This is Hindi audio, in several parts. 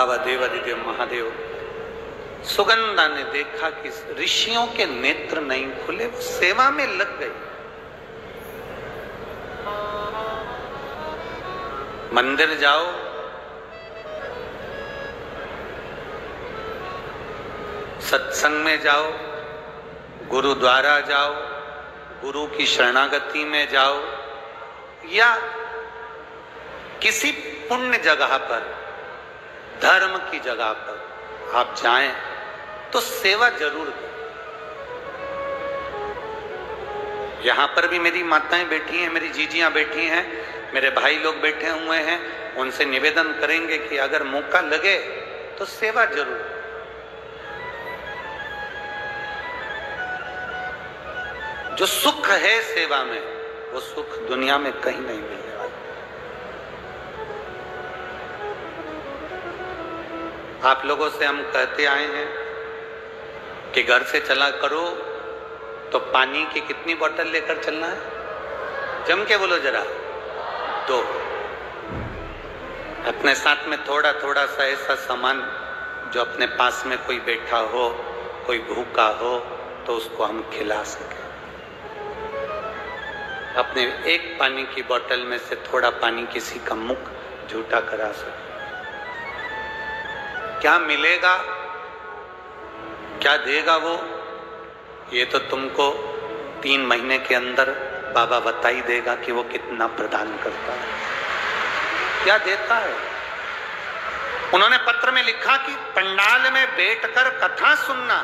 बाबा देवादिदेव महादेव। सुगंधा ने देखा कि ऋषियों के नेत्र नहीं खुले, वो सेवा में लग गई मंदिर जाओ। सत्संग में जाओ। गुरुद्वारा जाओ। गुरु की शरणागति में जाओ। या किसी पुण्य जगह पर धर्म की जगह पर आप जाएँ तो सेवा ज़रूर करें। यहाँ पर भी मेरी माताएँ बैठी हैं, मेरी जीजियाँ बैठी हैं, मेरे भाई लोग बैठे हुए हैं, उनसे निवेदन करेंगे कि अगर मौका लगे तो सेवा ज़रूर जो सुख है सेवा में, वो सुख दुनिया में कहीं नहीं मिलने आप लोगों से हम कहते आए हैं कि घर से चला करो तो पानी की कितनी बोतल लेकर चलना है? जम के बोलो जरा। दो। अपने साथ में थोड़ा थोड़ा सा ऐसा सामान जो अपने पास में कोई बैठा हो, कोई भूखा हो तो उसको हम खिला सके। अपने एक पानी की बोतल में से थोड़ा पानी किसी का मुख झूठा करा सके। क्या मिलेगा? क्या देगा वो? ये तो तुमको तीन महीने के अंदर बाबा बता ही देगा कि वो कितना प्रदान करता है। क्या देता है? उन्होंने पत्र में लिखा कि पंडाल में बैठकर कथा सुनना,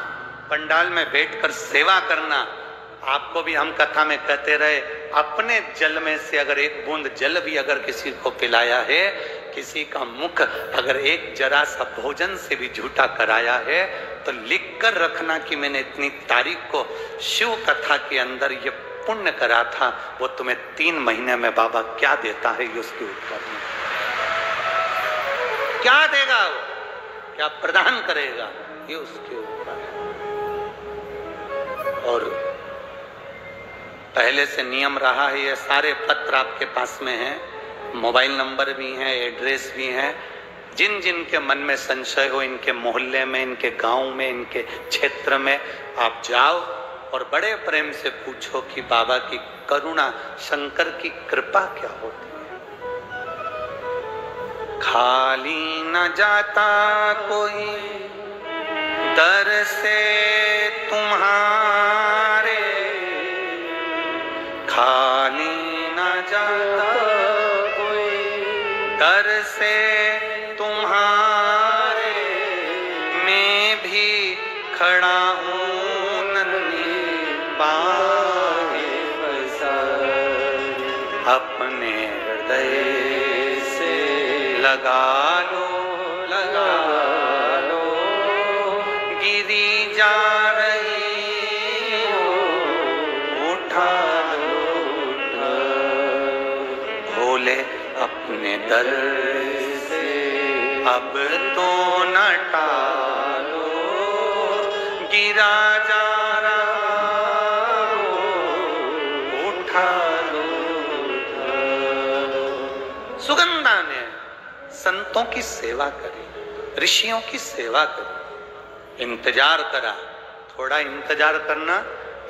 पंडाल में बैठकर सेवा करना। आपको भी हम कथा में कहते रहे, अपने जल में से अगर एक बूंद जल भी अगर किसी को पिलाया है किसी का मुख अगर एक जरा सा भोजन से भी झूठा कराया है तो लिख कर रखना कि मैंने इतनी तारीख को शिव कथा के अंदर ये पुण्य करा था, वो तुम्हें तीन महीने में बाबा क्या देता है ये उसके ऊपर क्या देगा वो? क्या प्रदान करेगा ये उसके ऊपर और पहले से नियम रहा है, ये सारे पत्र आपके पास में हैं। मोबाइल नंबर भी हैं, एड्रेस भी हैं। जिन जिन के मन में संशय हो, इनके मोहल्ले में, इनके गाँव में, इनके क्षेत्र में, आप जाओ और बड़े प्रेम से पूछो कि बाबा की करुणा, शंकर की कृपा क्या होती है? खाली न जाता कोई दर से तुम्हारे लगा लो लगा लो गिरी जा रही हो उठा लो भोले अपने दर से, अब तो न टालो। गिरा संतों की सेवा करी, ऋषियों की सेवा करी। इंतज़ार करा, थोड़ा इंतज़ार करना।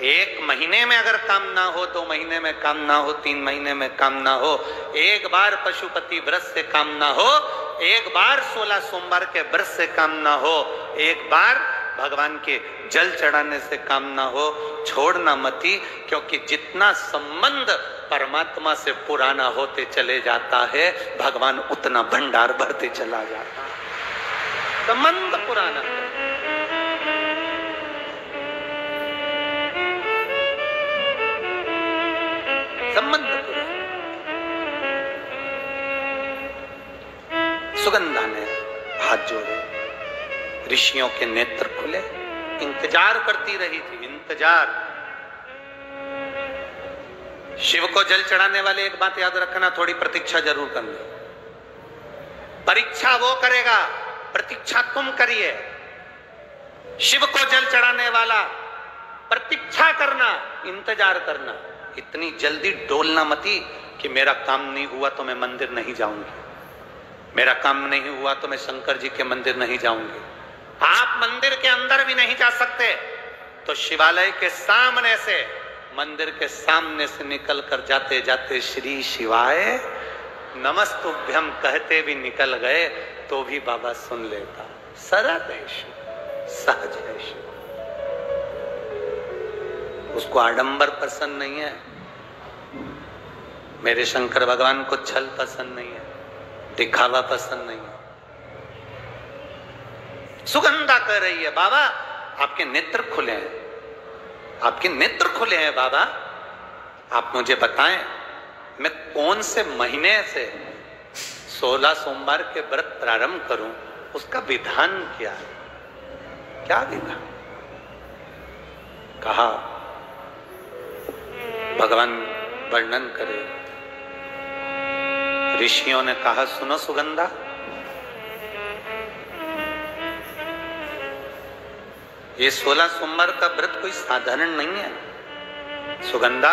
एक महीने में अगर काम ना हो, दो महीने में काम ना हो, तीन महीने में काम ना हो, एक बार पशुपति व्रत से काम ना हो, एक बार सोलह सोमवार के व्रत से काम ना हो, एक बार भगवान के जल चढ़ाने से काम ना हो छोड़ना मती, क्योंकि जितना संबंध परमात्मा से पुराना होते चले जाता है, भगवान उतना भंडार भरते चला जाता है। संबंध पुराना। संबंध ऋषियों के नेत्र खुले। इंतज़ार करती रही थी, इंतज़ार। शिव को जल चढ़ाने वाले एक बात याद रखना, थोड़ी प्रतीक्षा ज़रूर करनी। परीक्षा वो करेगा, प्रतीक्षा तुम करिए। शिव को जल चढ़ाने वाला, प्रतीक्षा करना, इंतज़ार करना। इतनी जल्दी डोलना मती कि मेरा काम नहीं हुआ तो मैं मंदिर नहीं जाऊँगी। मेरा काम नहीं हुआ तो मैं शंकर जी के मंदिर नहीं जाऊँगी। आप मंदिर के अंदर भी नहीं जा सकते। तो शिवालय के सामने से, मंदिर के सामने से निकल कर जाते जाते श्री शिवाय नमस्तुभ्यम कहते भी निकल गए तो भी बाबा सुन लेता। सरल है सहज है उसको आडंबर पसंद नहीं है। मेरे शंकर भगवान को छल पसंद नहीं है। दिखावा पसंद नहीं है। सुगंधा कह रही है, बाबा, आपके नेत्र खुले हैं। आपके नेत्र खुले हैं, बाबा। आप मुझे बताएँ, मैं कौन से महीने से सोलह सोमवार के व्रत प्रारंभ करूँ? उसका विधान क्या है? क्या विधान? कहा, भगवान वर्णन करे। ऋषियों ने कहा, सुनो सुगंधा। ये सोलह सोमवार का व्रत कोई साधारण नहीं है। सुगंधा,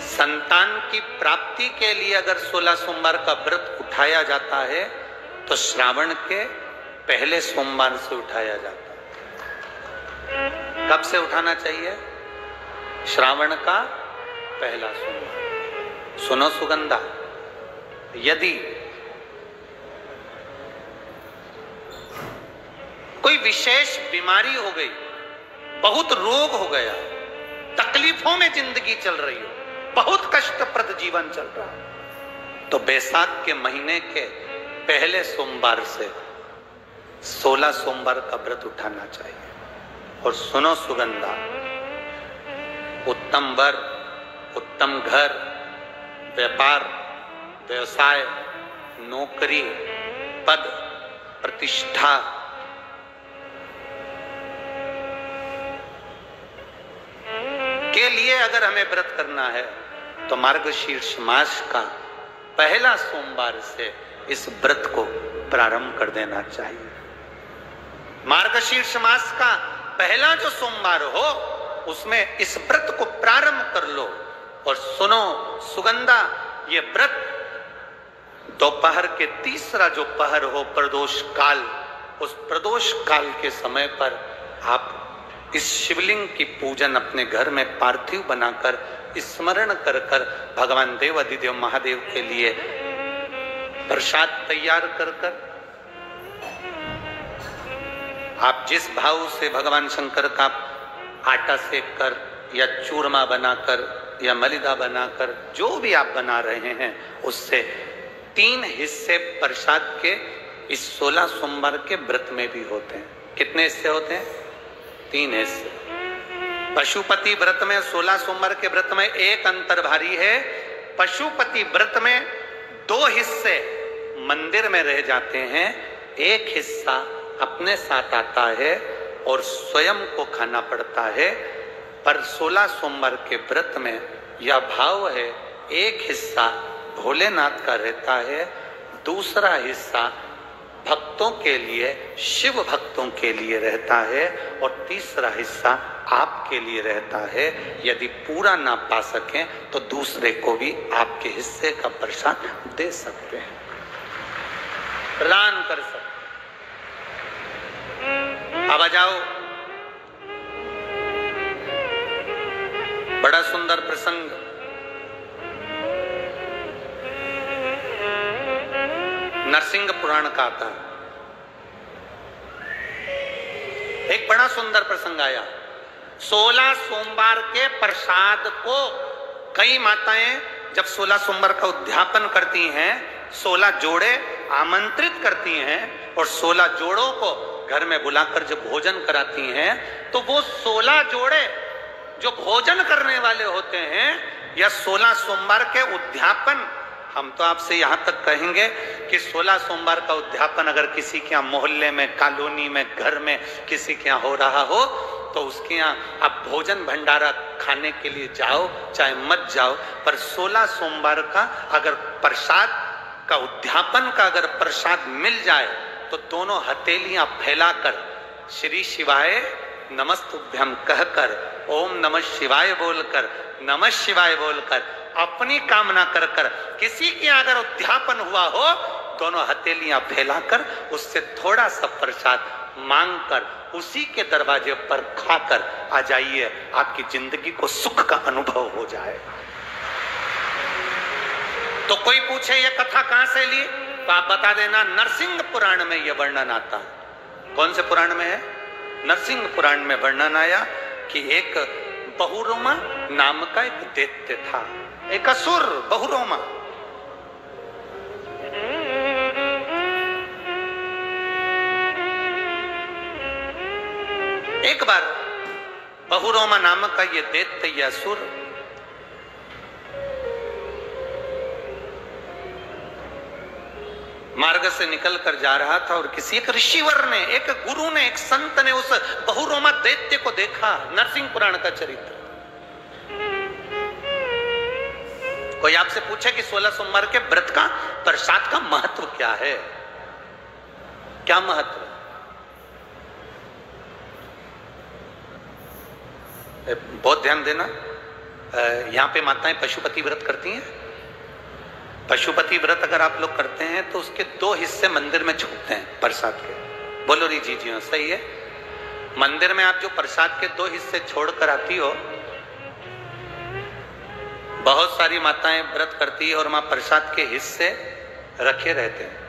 संतान की प्राप्ति के लिए अगर सोलह सोमवार का व्रत उठाया जाता है तो श्रावण के पहले सोमवार से उठाया जाता है। कब से उठाना चाहिए? श्रावण का पहला सोमवार। सुनो सुगंधा, यदि कोई विशेष बीमारी हो गई, बहुत रोग हो गया, तकलीफों में ज़िंदगी चल रही हो, बहुत कष्टप्रद जीवन चल रहा तो बैसाख के महीने के पहले सोमवार से सोलह सोमवार का व्रत उठाना चाहिए। और सुनो सुगंधा, उत्तम वर, उत्तम घर, व्यापार, व्यवसाय, नौकरी, पद, प्रतिष्ठा के लिए अगर हमें व्रत करना है तो मार्गशीर्ष मास का पहला सोमवार से इस व्रत को प्रारंभ कर देना चाहिए। मार्गशीर्ष मास का पहला जो सोमवार हो, उसमें इस व्रत को प्रारंभ कर लो और सुनो, सुगंधा, ये व्रत दोपहर के तीसरा जो पहर हो, प्रदोष काल, उस प्रदोष काल के समय पर इस शिवलिंग की पूजन अपने घर में पार्थिव बनाकर स्मरण कर कर भगवान देव अधिदेव महादेव के लिए प्रसाद तैयार कर कर आप जिस भाव से भगवान शंकर का आटा सेक कर या चूरमा बनाकर या मलिदा बनाकर जो भी आप बना रहे हैं, उससे तीन हिस्से प्रसाद के इस सोलह सोमवार के व्रत में भी होते हैं। कितने हिस्से होते हैं? तीन हिस्से पशुपति व्रत में सोलह सोमवार के व्रत में एक अंतर भारी है। पशुपति व्रत में दो हिस्से मंदिर में रह जाते हैं। एक हिस्सा अपने साथ आता है और स्वयं को खाना पड़ता है। पर सोलह सोमवार के व्रत में यह भाव है, एक हिस्सा भोलेनाथ का रहता है, दूसरा हिस्सा भक्तों के लिए, शिव भक्तों के लिए रहता है और तीसरा हिस्सा आपके लिए रहता है। यदि पूरा ना पा सकें तो दूसरे को भी आपके हिस्से का प्रसाद दे सकते हैं। प्रदान कर सकते अब आ जाओ। बड़ा सुंदर प्रसंग। नरसिंह पुराण का आता है। एक बड़ा सुंदर प्रसंग आया। सोलह सोमवार के प्रसाद को कई माताएँ जब सोलह सोमवार का उद्यापन करती हैं, सोलह जोड़े आमंत्रित करती हैं और सोलह जोड़ों को घर में बुलाकर जब भोजन कराती हैं तो वो सोलह जोड़े जो भोजन करने वाले होते हैं या सोलह सोमवार के उद्यापन हम तो आपसे यहाँ तक कहेंगे कि 16 सोमवार का उद्यापन अगर किसी के यहाँ मोहल्ले में, कॉलोनी में, घर में किसी के यहाँ हो रहा हो तो उसके यहाँ आप भोजन भंडारा खाने के लिए जाओ, चाहे मत जाओ, पर 16 सोमवार का अगर प्रसाद का, उद्यापन का अगर प्रसाद मिल जाए तो दोनों हथेलियाँ फैलाकर श्री शिवाय नमस्तुभ्यम कहकर, ओम नमः शिवाय बोलकर, नमः शिवाय बोलकर अपनी कामना कर कर किसी के अगर उद्यापन हुआ हो, दोनों हथेलियाँ फैलाकर उससे थोड़ा सा प्रसाद मांग कर उसी के दरवाजे पर खाकर आ जाइए, आपकी ज़िंदगी को सुख का अनुभव हो जाए। तो कोई पूछे ये कथा कहाँ से ली? तो आप बता देना, नरसिंह पुराण में यह वर्णन आता है। कौन से पुराण में है? नरसिंह पुराण में वर्णन आया कि एक बहुरोमा नाम का एक दैत्य था। एक असुर बहुरोमा। एक बार बहुरोमा नामक का ये दैत्य असुर मार्ग से निकल कर जा रहा था और किसी एक ऋषिवर ने, एक गुरु ने, एक संत ने उस बहुरोमा दैत्य को देखा, नरसिंह पुराण का चरित्र। कोई आपसे पूछे कि सोलह सोमवार के व्रत का, प्रसाद का महत्व क्या है? क्या महत्व बहुत ध्यान देना। यहाँ पे माताएँ पशुपति व्रत करती हैं। पशुपति व्रत अगर आप लोग करते हैं तो उसके दो हिस्से मंदिर में छूटते हैं, प्रसाद के। बोलो री जी सही है? मंदिर में आप जो प्रसाद के दो हिस्से छोड़कर आती हो बहुत सारी माताएँ व्रत करती है और माँ प्रसाद के हिस्से रखे रहते हैं।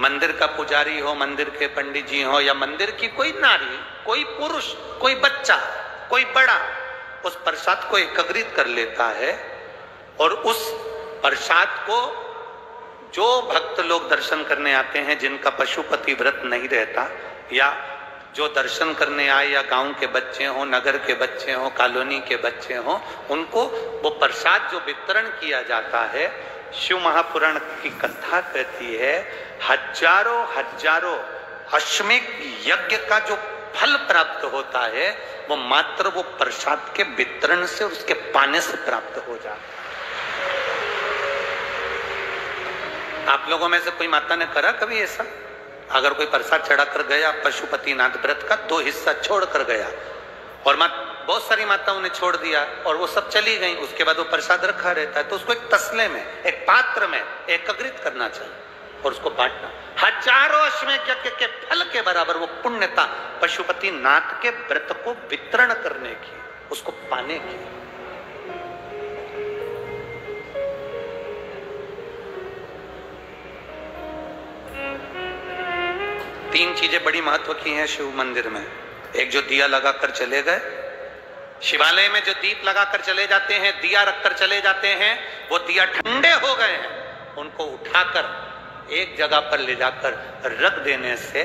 मंदिर का पुजारी हो, मंदिर के पंडित जी हो, या मंदिर की कोई नारी, कोई पुरुष, कोई बच्चा, कोई बड़ा, उस प्रसाद को एकत्रित कर लेता है और उस प्रसाद को जो भक्त लोग दर्शन करने आते हैं, जिनका पशुपति व्रत नहीं रहता, या जो दर्शन करने आए या गाँव के बच्चे हो, नगर के बच्चे हो, कॉलोनी के बच्चे हो, उनको वो प्रसाद जो वितरण किया जाता है, शिव महापुराण की कथा कहती है, हज़ारों हज़ारों अश्मिक यज्ञ का जो फल प्राप्त होता है, वो मात्र वो प्रसाद के वितरण से उसके पाने से प्राप्त हो जाता है। आप लोगों में से कोई माता ने करा कभी ऐसा? अगर कोई प्रसाद चढ़ा कर गया, पशुपति नाथ व्रत का दो हिस्सा छोड़ कर गया। और मात, बहुत सारी माताओं ने छोड़ दिया और वो सब चली गई। उसके बाद वो प्रसाद रखा रहता है। तो उसको एक तसले में, एक पात्र में एकत्रित करना चाहिए और उसको बांटना। हज़ारों अश्वेत यज्ञ के फल के बराबर वो पुण्यता पशुपति नाथ के व्रत को वितरण करने की, उसको पाने की। तीन चीज़ें बड़ी महत्व की हैं शिव मंदिर में। एक जो दिया लगाकर चले गए। शिवालय में जो दीप लगाकर चले जाते हैं, दिया रखकर चले जाते हैं, वो दिया ठंडे हो गए हैं। उनको उठाकर, एक जगह पर ले जाकर रख देने से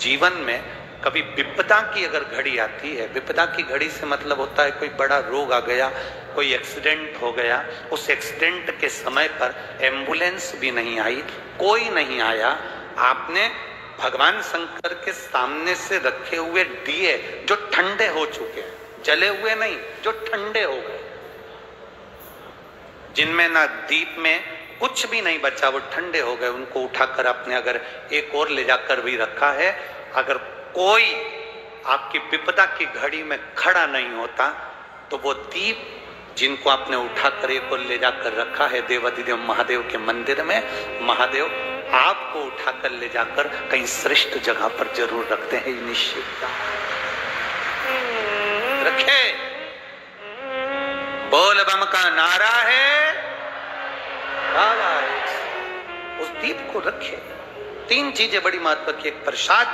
जीवन में कभी विपदा की अगर घड़ी आती है, विपदा की घड़ी से मतलब होता है कोई बड़ा रोग आ गया, कोई एक्सीडेंट हो गया, उस एक्सीडेंट के समय पर एंबुलेंस भी नहीं आई, कोई नहीं आया। आपने भगवान शंकर के सामने से रखे हुए दिए जो ठंडे हो चुके हैं, जले हुए नहीं, जो ठंडे हो गए। जिनमें ना दीप में कुछ भी नहीं बचा, वो ठंडे हो गए। उनको उठाकर आपने अगर एक और ले जाकर भी रखा है, अगर कोई आपकी विपदा की घड़ी में खड़ा नहीं होता तो वो दीप जिनको आपने उठाकर एक और ले जाकर रखा है, देवादिदेव, महादेव के मंदिर में, महादेव आपको उठाकर ले जाकर कहीं श्रेष्ठ जगह पर ज़रूर रखते हैं निश्चित रखे। बोल बम का नारा है। उस दीप को रखे। तीन चीज़ें बड़ी महत्व की एक प्रसाद,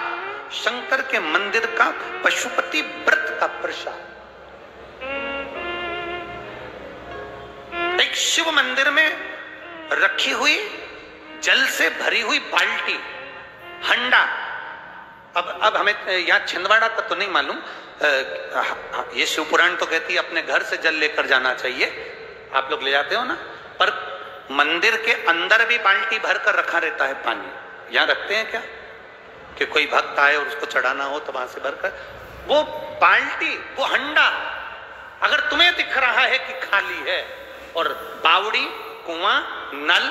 शंकर के मंदिर का पशुपति व्रत का प्रसाद। एक शिव मंदिर में रखी हुई जल से भरी हुई बाल्टी, हंडा। अब अब हमें यहाँ छिंदवाड़ा का तो नहीं मालूम। ये शिवपुराण तो कहती है, अपने घर से जल लेकर जाना चाहिए। आप लोग ले जाते हो ना? पर मंदिर के अंदर भी बाल्टी भर कर रखा रहता है पानी। यहाँ रखते हैं क्या? कि कोई भक्त आए और उसको चढ़ाना हो तो वहाँ से भरकर। वो बाल्टी, वो हंडा, अगर तुम्हें दिख रहा है कि खाली है, और बावड़ी, कुआँ, नल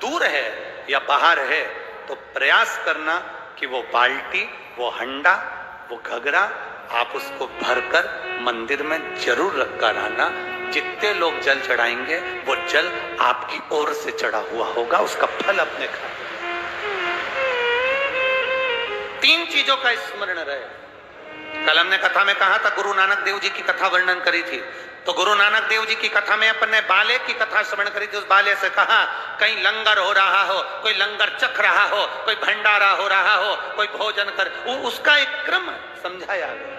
दूर है या बाहर है तो प्रयास करना कि वो बाल्टी, वो हंडा, वो घगरा आप उसको भरकर मंदिर में ज़रूर रख कर आना। जितने लोग जल चढ़ाएँगे, वो जल आपकी ओर से चढ़ा हुआ होगा, उसका फल अपने खा तीन चीज़ों का स्मरण रहे। कल हमने कथा में कहा था, गुरु नानक देव जी की कथा वर्णन करी थी। तो गुरु नानक देव जी की कथा में अपन ने बाले की कथा श्रवण करी थी, उस बाले से कहा, कहीं लंगर हो रहा हो, कोई लंगर चख रहा हो, कोई भंडारा हो रहा हो, कोई भोजन कर। उसका एक क्रम समझाया गया।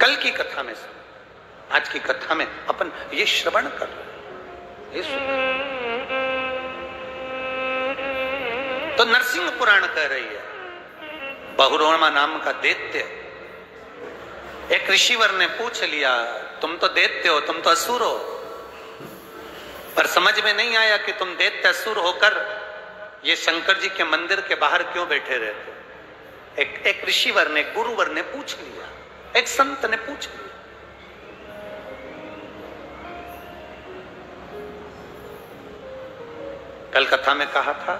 कल की कथा में आज की कथा में अपन ये श्रवण कर ये तो नरसिंह पुराण कह रही है बहुरोमा नाम का दैत्य। एक ऋषिवर ने पूछ लिया, तुम तो दैत्य हो, तुम तो असुर हो? पर समझ में नहीं आया कि तुम दैत्य असुर होकर ये शंकर जी के मंदिर के बाहर क्यों बैठे रहते एक एक ऋषिवर ने, गुरुवर ने पूछ लिया, एक संत ने पूछ लिया। कल कथा में कहा था,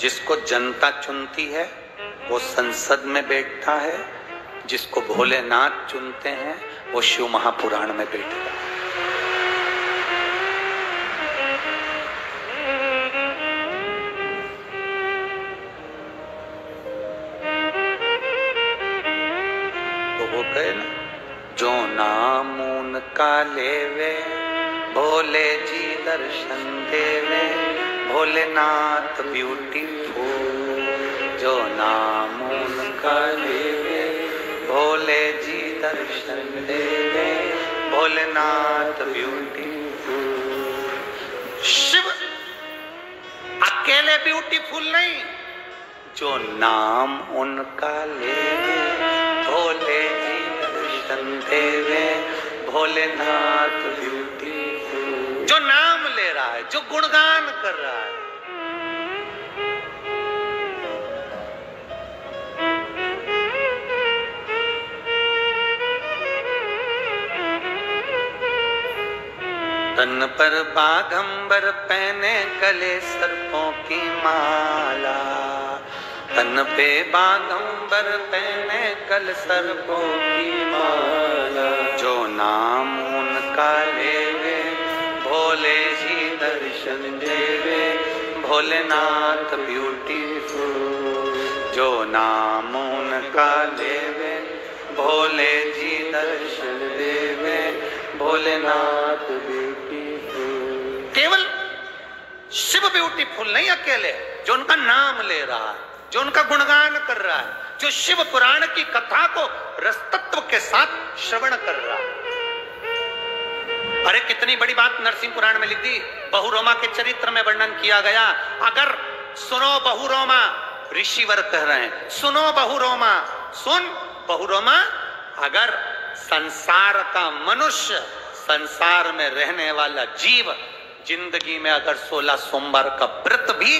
जिसको जनता चुनती है वो संसद में बैठता है, जिसको भोलेनाथ चुनते हैं, वो शिव महापुराण में बैठता है। तो वो कहे जो नाम उनका लेवे भोले जी दर्शन देवे, भोलेनाथ ब्यूटीफुल जो नाम उनका लेवे भोले जी दर्शन देवे भोलेनाथ ब्यूटीफुल शिव, अकेले ब्यूटीफुल नहीं। जो नाम उनका लेवे भोले जी दर्शन देवे भोलेनाथ ब्यूटीफुल जो नाम ले रहा है, जो गुणगान कर रहा है। तन पर बाघंबर पहने गले सर्पों की माला। तन पे बाघंबर पहने कल सर्पों की माला। जो नाम उनका लेवे, भोले जी दर्शन देवे। भोलेनाथ ब्यूटीफुल जो नाम उनका लेवे, भोले जी दर्शन देवे। भोलेनाथ शिव ब्यूटीफुल नहीं अकेले, जो उनका नाम ले रहा है, जो उनका गुणगान कर रहा है, जो शिव पुराण की कथा को रसतत्व के साथ श्रवण कर रहा है। अरे, कितनी बड़ी बात नरसिंह पुराण में लिख दी बहुरोमा के चरित्र में वर्णन किया गया। अगर सुनो बहुरोमा, ऋषिवर कह रहे हैं, सुनो बहुरोमा, सुन बहुरोमा, अगर संसार का मनुष्य संसार में रहने वाला जीव ज़िंदगी में अगर सोलह सोमवार का व्रत भी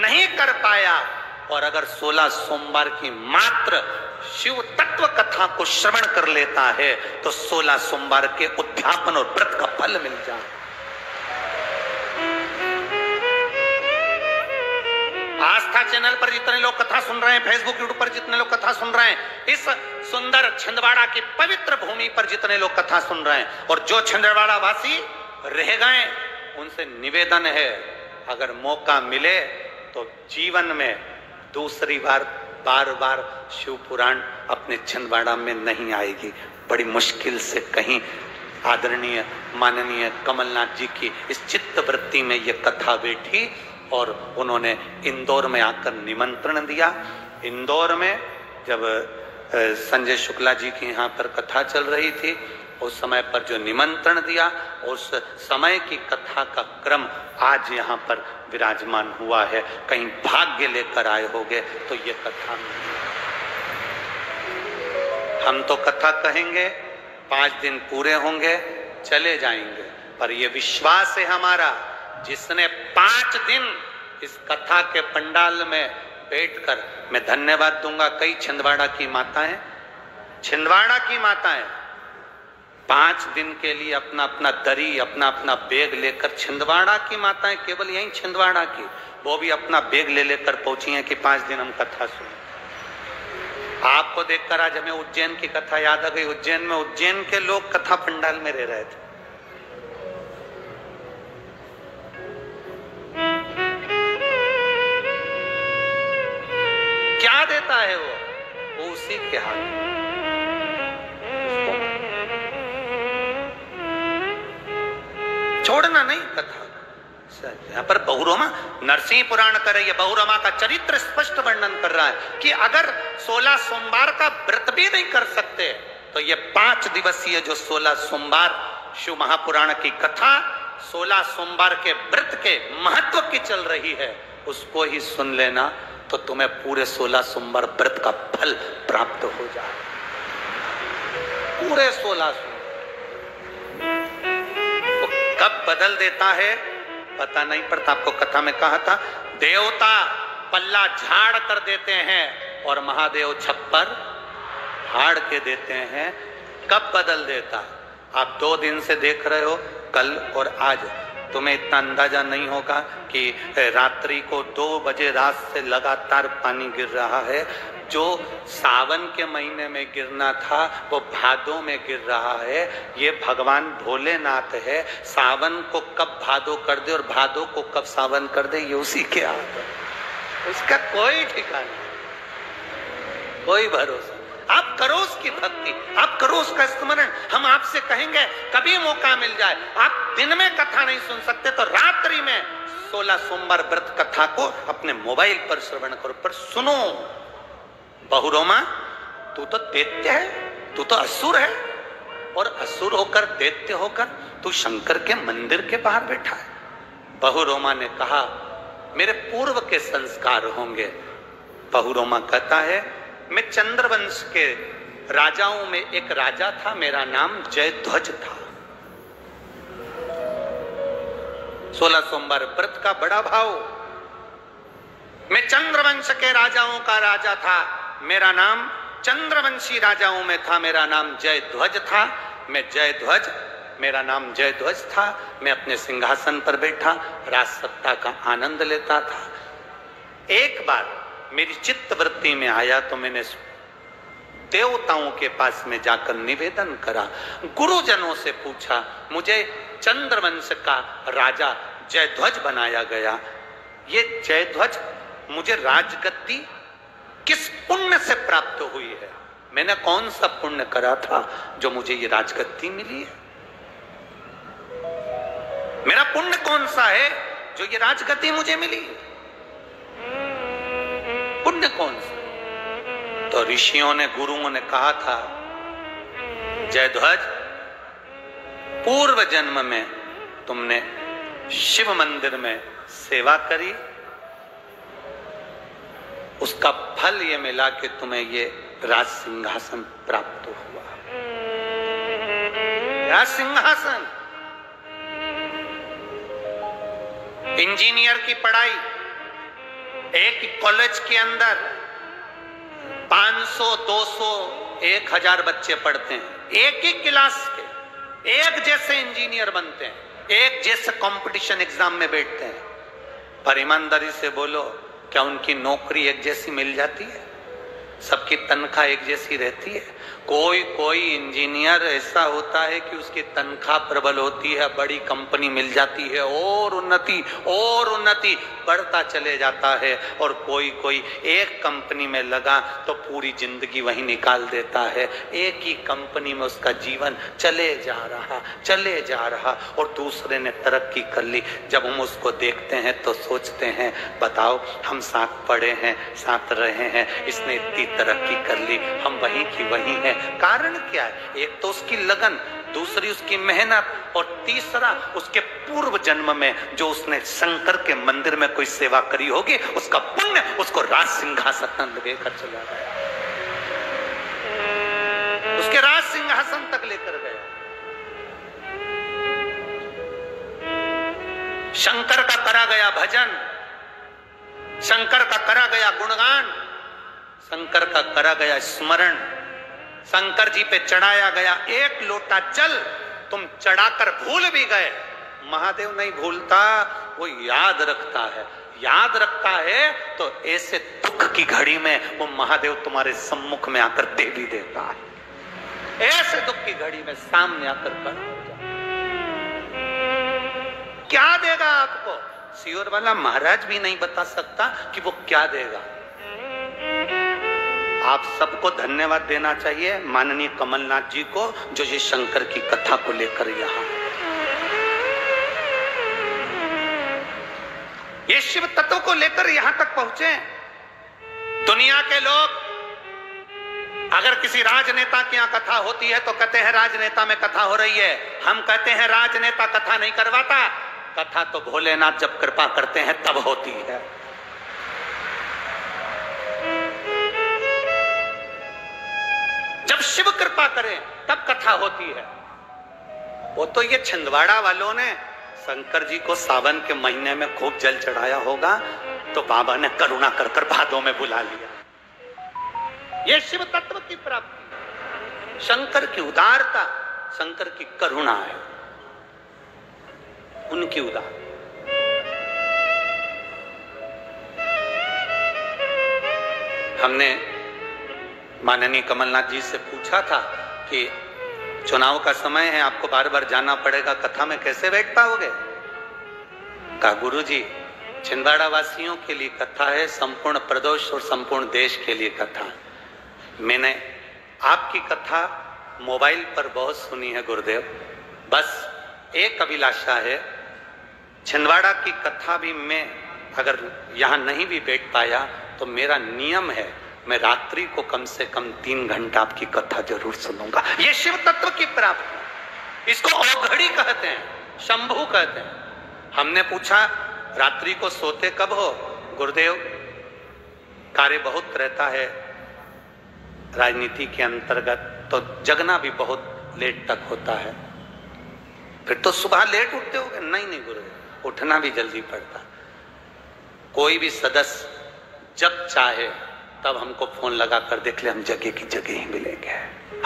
नहीं कर पाया, और अगर सोलह सोमवार की मात्र शिव तत्व कथा को श्रवण कर लेता है तो सोलह सोमवार के उद्यापन और व्रत का फल मिल जाए। आस्था चैनल पर जितने लोग कथा सुन रहे हैं फेसबुक यूट्यूब पर जितने लोग कथा सुन रहे हैं, इस सुंदर छिंदवाड़ा की पवित्र भूमि पर जितने लोग कथा सुन रहे हैं, और जो छिंदवाड़ा वासी रह गए उनसे निवेदन है, अगर मौका मिले तो जीवन में दूसरी बार बार बार शिव पुराण अपने छिंदवाड़ा में नहीं आएगी। बड़ी मुश्किल से कहीं आदरणीय, माननीय कमलनाथ जी की इस चित्त वृत्ति में ये कथा बैठी और उन्होंने इंदौर में आकर निमंत्रण दिया। इंदौर में जब संजय शुक्ला जी की यहाँ पर कथा चल रही थी उस समय पर जो निमंत्रण दिया, उस समय की कथा का क्रम आज यहाँ पर विराजमान हुआ है। कहीं भाग्य लेकर आए होगे तो ये कथा हम तो कथा कहेंगे, पाँच दिन पूरे होंगे, चले जाएँगे। पर ये विश्वास है हमारा, जिसने पाँच दिन इस कथा के पंडाल में बैठकर, मैं धन्यवाद दूँगा कई छिंदवाड़ा की माताएँ, छिंदवाड़ा की माताएँ पाँच दिन के लिए अपना अपना दरी, अपना अपना बैग लेकर छिंदवाड़ा की माताएँ, केवल यही छिंदवाड़ा की, वो भी अपना बैग ले लेकर पहुँची हैं कि पाँच दिन हम कथा सुने। आपको देखकर आज हमें उज्जैन की कथा याद आ गई। उज्जैन में, उज्जैन के लोग कथा पंडाल में रह रहे थे। क्या देता है वो? वो उसी के हाथ छोड़ना नहीं कथा यहाँ पर बहुरोमा नरसिंह पुराण कर रही है बहुरोमा का चरित्र स्पष्ट वर्णन कर रहा है कि अगर 16 सोमवार का व्रत भी नहीं कर सकते तो ये पाँच दिवसीय जो 16 सोमवार शिव महापुराण की कथा 16 सोमवार के व्रत के महत्व की चल रही है, उसको ही सुन लेना तो तुम्हें पूरे 16 सोमवार व्रत का फल प्राप्त हो जाए। पूरे 16 कब बदल देता है? पता नहीं पड़ता आपको कथा में कहा था, देवता पल्ला झाड़ कर देते हैं और महादेव छप्पर हाड़ के देते हैं। कब बदल देता? आप दो दिन से देख रहे हो, कल और आज। तुम्हें इतना अंदाज़ा नहीं होगा कि रात्रि को दो बजे रात से लगातार पानी गिर रहा है। जो सावन के महीने में गिरना था, वो भादों में गिर रहा है। ये भगवान भोलेनाथ है। सावन को कब भादो कर दे और भादो को कब सावन कर दे, ये उसी के हाथ है। उसका कोई ठिकाना कोई भरोसा आप करो उसकी भक्ति। आप करो उसका स्मरण। हम आपसे कहेंगे, कभी मौका मिल जाए। आप दिन में कथा नहीं सुन सकते तो रात्रि में सोलह सोमवार व्रत कथा को अपने मोबाइल पर श्रवण करो। पर सुनो। बहुरोमा, तू तो दैत्य है, तू तो असुर है, और असुर होकर, दैत्य होकर, तू शंकर के मंदिर के बाहर बैठा है। बहुरोमा ने कहा, मेरे पूर्व के संस्कार होंगे। बहुरोमा कहता है, मैं चंद्रवंश के राजाओं में एक राजा था, मेरा नाम जयध्वज था। सोलह सोमवार व्रत का बड़ा भाव। मैं चंद्रवंश के राजाओं का राजा था मेरा नाम चंद्रवंशी राजाओं में था, मेरा नाम जयध्वज था। मैं जयध्वज, मेरा नाम जयध्वज था। मैं अपने सिंहासन पर बैठा राज सत्ता का आनंद लेता था। एक बार मेरी चित्त वृत्ति में आया तो मैंने देवताओं के पास में जाकर निवेदन करा। गुरुजनों से पूछा, मुझे चंद्रवंश का राजा जयध्वज बनाया गया। ये जयध्वज मुझे राजगद्दी किस पुण्य से प्राप्त हुई है? मैंने कौन सा पुण्य करा था जो मुझे ये राजगद्दी मिली है? मेरा पुण्य कौन सा है जो ये राजगद्दी मुझे मिली पुण्य कौन सा? तो ऋषियों ने, गुरुओं ने कहा था, जयध्वज, पूर्व जन्म में तुमने शिव मंदिर में सेवा करी उसका फल ये मिला कि तुम्हें ये राज सिंहासन प्राप्त हुआ। राज सिंहासन। इंजीनियर की पढ़ाई एक कॉलेज के अंदर 500, 200, 1000 बच्चे पढ़ते हैं। एक ही क्लास के एक जैसे इंजीनियर बनते हैं एक जैसे कंपटीशन एग्ज़ाम में बैठते हैं। पर ईमानदारी से बोलो क्या उनकी नौकरी एक जैसी मिल जाती है? सबकी तनख्वाह एक जैसी रहती है। कोई कोई इंजीनियर ऐसा होता है कि उसकी तनख्वाह प्रबल होती है, बड़ी कंपनी मिल जाती है, और उन्नति और उन्नति बढ़ता चले जाता है, और कोई कोई एक कंपनी में लगा तो पूरी ज़िंदगी वही निकाल देता है। एक ही कंपनी में उसका जीवन चले जा रहा, चले जा रहा, और दूसरे ने तरक्की कर ली। जब हम उसको देखते हैं तो सोचते हैं, बताओ, हम साथ पढ़े हैं, साथ रहे हैं, इसने इतनी तरक्की कर ली, हम वही की वही हैं। कारण क्या है? एक तो उसकी लगन, दूसरी उसकी मेहनत, और तीसरा उसके पूर्व जन्म में जो उसने शंकर के मंदिर में कोई सेवा करी होगी, उसका पुण्य, उसको राज सिंहासन लेकर चला गया। उसके राज सिंहासन तक लेकर गया। शंकर का करा गया भजन, शंकर का करा गया गुणगान शंकर का करा गया स्मरण, शंकर जी पे चढ़ाया गया एक लोटा जल, तुम चढ़ाकर भूल भी गए। महादेव नहीं भूलता, वो याद रखता है। याद रखता है तो ऐसे दुख की घड़ी में वो महादेव तुम्हारे सम्मुख में आकर दे भी देता है। ऐसे दुख की घड़ी में सामने आकर कर क्या देगा आपको? सियोर वाला महाराज भी नहीं बता सकता कि वो क्या देगा। आप सबको धन्यवाद देना चाहिए माननीय कमलनाथ जी को, जो ये शंकर की कथा को लेकर यहाँ। ये शिव तत्व को लेकर यहाँ तक पहुँचे। दुनिया के लोग, अगर किसी राजनेता की यहाँ कथा होती है तो कहते हैं, राजनेता में कथा हो रही है। हम कहते हैं, राजनेता कथा नहीं करवाता। कथा तो भोलेनाथ जब कृपा करते हैं, तब होती है। शिव कृपा करें, तब कथा होती है। वो तो ये छिंदवाड़ा वालों ने शंकर जी को सावन के महीने में खूब जल चढ़ाया होगा तो बाबा ने करुणा कर कर भादों में बुला लिया। ये शिव तत्व की प्राप्ति। शंकर की उदारता, शंकर की करुणा है। उनकी उदार हमने माननीय कमलनाथ जी से पूछा था कि चुनाव का समय है, आपको बार बार जाना पड़ेगा, कथा में कैसे बैठ पाओगे? कहा गुरु जी छिंदवाड़ा वासियों के लिए कथा है, संपूर्ण प्रदोष और संपूर्ण देश के लिए कथा। मैंने आपकी कथा मोबाइल पर बहुत सुनी है, गुरुदेव। बस एक अभिलाषा है, छिंदवाड़ा की कथा भी मैं अगर यहाँ नहीं भी बैठ पाया तो मेरा नियम है मैं रात्रि को कम से कम तीन घंटा आपकी कथा ज़रूर सुनूँगा। ये शिव तत्व की प्राप्ति इसको औघड़ी कहते हैं, शंभु कहते हैं। हमने पूछा, रात्रि को सोते कब हो? गुरुदेव, कार्य बहुत रहता है। राजनीति के अंतर्गत तो जगना भी बहुत लेट तक होता है। फिर तो सुबह लेट उठते हो नहीं नहीं गुरुदेव, उठना भी जल्दी पड़ता। कोई भी सदस्य जब चाहे तब हमको फ़ोन लगा कर देख ले, हम जगह की जगह ही मिलेंगे।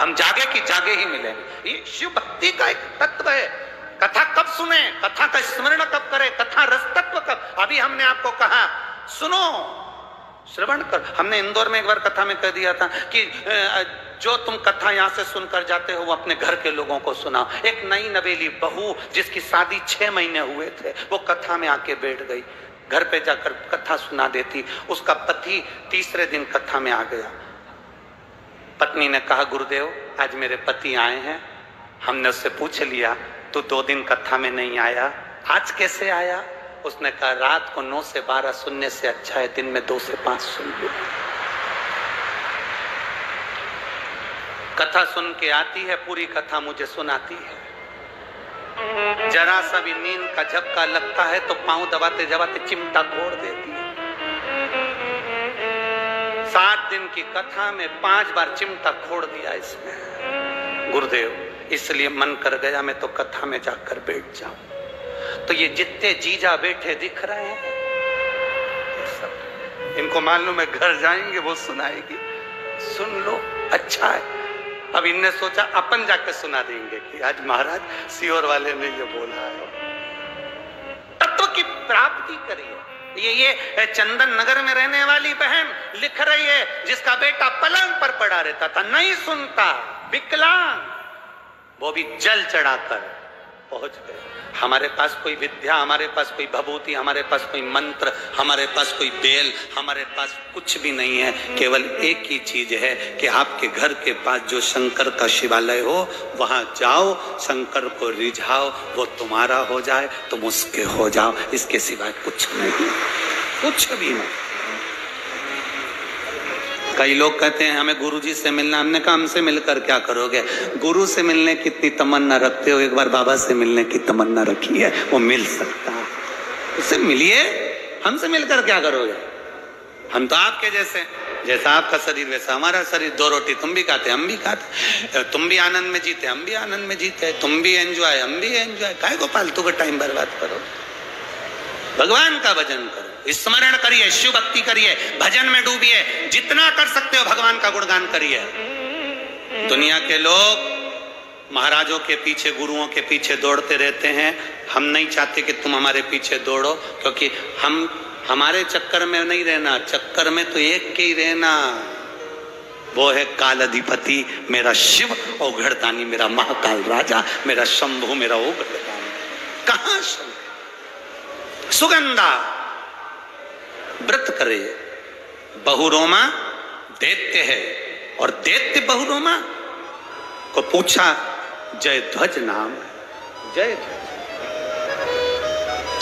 हम जागे की जागे ही मिलेंगे। ये शिव भक्ति का एक तत्व है। कथा कब सुने? कथा का स्मरण कब करे? कथा रस तत्व कब? अभी हमने आपको कहा, सुनो, श्रवण कर। हमने इंदौर में एक बार कथा में कह दिया था कि जो तुम कथा यहाँ से सुनकर जाते हो, वो अपने घर के लोगों को सुनाओ। एक नई नवेली बहू जिसकी शादी छह महीने हुए थे, वो कथा में आके बैठ गई। घर पे जाकर कथा सुना देती, उसका पति तीसरे दिन कथा में आ गया। पत्नी ने कहा, गुरुदेव, आज मेरे पति आए हैं। हमने उससे पूछ लिया तो दो दिन कथा में नहीं आया, आज कैसे आया? उसने कहा, रात को नौ से बारह सुनने से अच्छा है, दिन में दो से पाँच सुन लो। कथा सुन के आती है, पूरी कथा मुझे सुनाती है। जरा सा भी नींद का झपका लगता है तो पाँव दबाते दबाते चिमटा तोड़ देती है। सात दिन की कथा में पाँच बार चिमटा खोड़ दिया इसमें गुरुदेव, इसलिए मन कर गया मैं तो कथा में जाकर बैठ जाऊँ। तो ये जितने जीजा बैठे दिख रहे हैं सब। इनको मालूम है घर जाएँगे, वो सुनाएगी। सुन लो अच्छा है। अब इनने सोचा, अपन जाकर सुना देंगे कि आज महाराज सियोर वाले ने ये बोला है। तत्व की प्राप्ति करिए। ये ये चंदन नगर में रहने वाली बहन लिख रही है, जिसका बेटा पलंग पर पड़ा रहता था, नहीं सुनता, विकलांग। वो भी जल चढ़ाकर पहुँच गए। हमारे पास कोई विद्या, हमारे पास कोई भभूति, हमारे पास कोई मंत्र, हमारे पास कोई बेल, हमारे पास कुछ भी नहीं है। केवल एक ही चीज़ है कि आपके घर के पास जो शंकर का शिवालय हो, वहाँ जाओ, शंकर को रिझाओ, वो तुम्हारा हो जाए, तुम उसके हो जाओ, इसके सिवाय कुछ नहीं। कुछ भी नहीं। कई लोग कहते हैं, हमें गुरु जी से मिलना, हमने कहा, हमसे मिलकर क्या करोगे? गुरु से मिलने की इतनी तमन्ना रखते हो एक बार बाबा से मिलने की तमन्ना रखी है, वो मिल सकता है। उससे मिलिए, हमसे मिलकर क्या करोगे? हम तो आपके जैसे जैसा आपका शरीर, वैसा हमारा शरीर। दो रोटी तुम भी खाते, हम भी खाते। तुम भी आनंद में जीते, हम भी आनंद में जीते। तुम भी एंजॉय हम भी एंजॉय काय को फालतू का टाइम बर्बाद करो। भगवान का भजन करो। स्मरण करिए शिव भक्ति करिए, भजन में डूबिए, जितना कर सकते हो भगवान का गुणगान करिए। दुनिया के लोग महाराजों के पीछे, गुरुओं के पीछे दौड़ते रहते हैं। हम नहीं चाहते कि तुम हमारे पीछे दौड़ो, क्योंकि हम, हमारे चक्कर में नहीं रहना, चक्कर में तो एक के ही रहना। वो है काल अधिपति मेरा शिव और घड़तानी मेरा महाकाल राजा, मेरा शंभु, मेरा उग्रतानी। कहा सुगंधा। व्रत करे। बहुरोमा दैत्य है और दैत्य बहुरोमा को पूछा, जय ध्वज नाम जय ध्वज।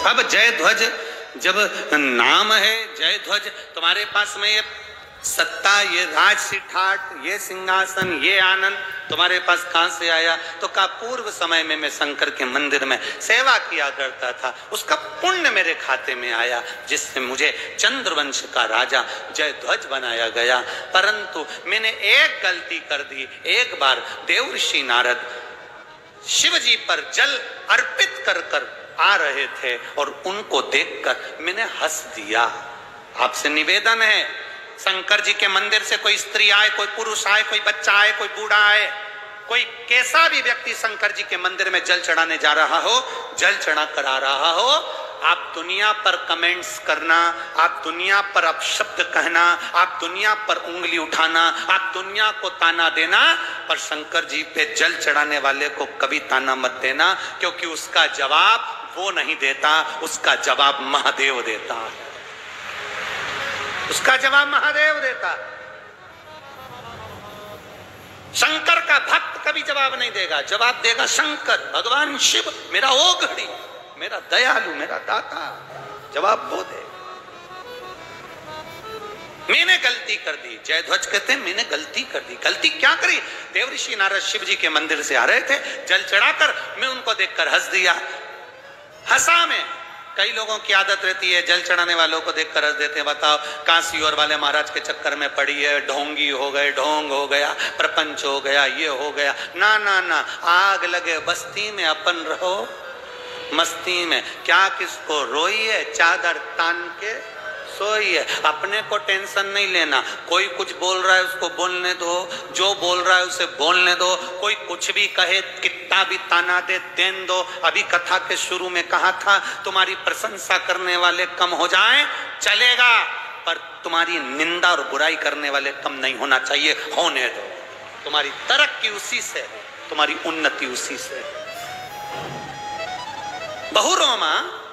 अब जय ध्वज, जब नाम है, जय ध्वज, तुम्हारे पास में ये सत्ता, ये राज सिठाट ये सिंहासन, ये आनंद तुम्हारे पास कहाँ से आया? तो का पूर्व समय में मैं शंकर के मंदिर में सेवा किया करता था, उसका पुण्य मेरे खाते में आया, जिससे मुझे चंद्रवंश का राजा जय ध्वज बनाया गया। परंतु मैंने एक गलती कर दी। एक बार देव ऋषि नारद शिव जी पर जल अर्पित कर कर आ रहे थे और उनको देखकर मैंने हंस दिया। आपसे निवेदन है शंकर जी के मंदिर से कोई स्त्री आए, कोई पुरुष आए, कोई बच्चा आए, कोई बूढ़ा आए, कोई कैसा भी व्यक्ति शंकर जी के मंदिर में जल चढ़ाने जा रहा हो, जल चढ़ा कर आ रहा हो, आप दुनिया पर कमेंट्स करना, आप दुनिया पर अपशब्द कहना, आप दुनिया पर उंगली उठाना, आप दुनिया को ताना देना, पर शंकर जी पे जल चढ़ाने वाले को कभी ताना मत देना, क्योंकि उसका जवाब वो नहीं देता, उसका जवाब महादेव देता उसका जवाब महादेव देता। शंकर का भक्त कभी जवाब नहीं देगा। जवाब देगा, शंकर, भगवान शिव, मेरा ओ घड़ी मेरा दयालु, मेरा दाता। जवाब वो दे। मैंने गलती कर दी। जय ध्वज कहते हैं, मैंने गलती कर दी। गलती क्या करी? देव ऋषि नारद शिव जी के मंदिर से आ रहे थे, जल चढ़ाकर मैं उनको देखकर हंस दिया। हंसा में। कई लोगों की आदत रहती है, जल चढ़ाने वालों को देख कर रस देते हैं, बताओ काशी और वाले महाराज के चक्कर में पड़ी है, ढोंगी हो गए, ढोंग हो गया, प्रपंच हो गया, ये हो गया। ना ना ना, आग लगे, बस्ती में अपन रहो, मस्ती में। क्या किसको रोई है चादर तान के? है। अपने को टेंशन नहीं लेना। कोई कुछ बोल रहा है उसको बोलने दो। जो बोल रहा है उसे बोलने दो। कोई कुछ भी कहे, कितना भी ताना दे देन दो। अभी कथा के शुरू में कहा था, तुम्हारी प्रशंसा करने वाले कम हो जाएँ, चलेगा। पर तुम्हारी निंदा और बुराई करने वाले कम नहीं होना चाहिए, होने दो। तुम्हारी तरक्की उसी से तुम्हारी उन्नति उसी से बहुरोमा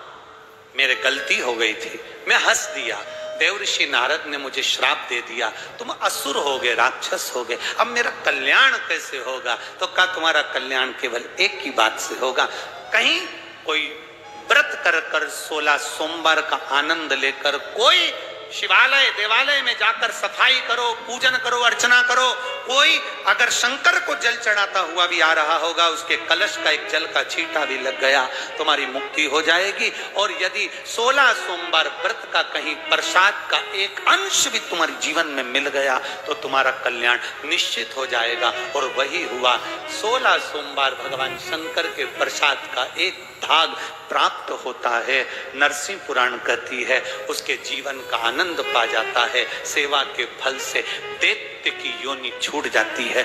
मेरे गलती हो गई थी। मैं हंस दिया। देव ऋषि नारद ने मुझे श्राप दे दिया। तुम असुर हो गए, राक्षस हो गए। अब मेरा कल्याण कैसे होगा? तो क्या तुम्हारा कल्याण केवल एक ही बात से होगा? कहीं कोई व्रत कर कर सोलह सोमवार का आनंद लेकर कोई शिवालय, देवालय में जाकर सफ़ाई करो, पूजन करो, अर्चना करो कोई अगर शंकर को जल चढ़ाता हुआ भी आ रहा होगा, उसके कलश का एक जल का छीटा भी लग गया, तुम्हारी मुक्ति हो जाएगी। और यदि 16 सोमवार व्रत का कहीं प्रसाद का एक अंश भी तुम्हारे जीवन में मिल गया तो तुम्हारा कल्याण निश्चित हो जाएगा। और वही हुआ 16 सोमवार भगवान शंकर के प्रसाद का एक भाग प्राप्त होता है, नरसिंह पुराण कहती है, उसके जीवन का आनंद पा जाता है, सेवा के फल से दैत्य की योनि छूट जाती है।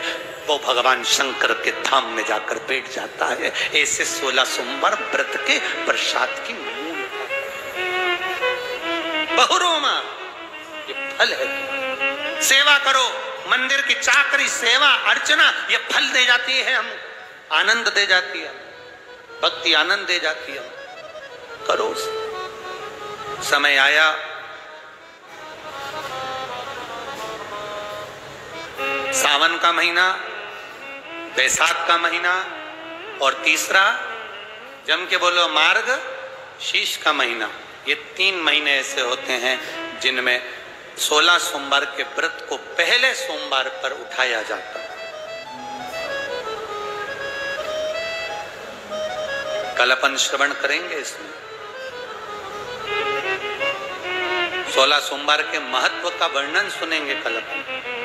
वो भगवान शंकर के धाम में जाकर बैठ जाता है। ऐसे सोलह सोमवार व्रत के प्रसाद की मूल बहुरोमा ये फल है। सेवा करो, मंदिर की चाकरी, सेवा, अर्चना, ये फल दे जाती है हम। आनंद दे जाती है। भक्ति आनंद दे जाती है। करो समय आया सावन का महीना बैसाख का महीना और तीसरा जम के बोलो मार्ग, शीश का महीना। ये तीन महीने ऐसे होते हैं जिनमें सोलह सोमवार के व्रत को पहले सोमवार पर उठाया जाता है। कल अपन श्रवण करेंगे इसमें। सोलह सोमवार के महत्व का वर्णन सुनेंगे कल अपन।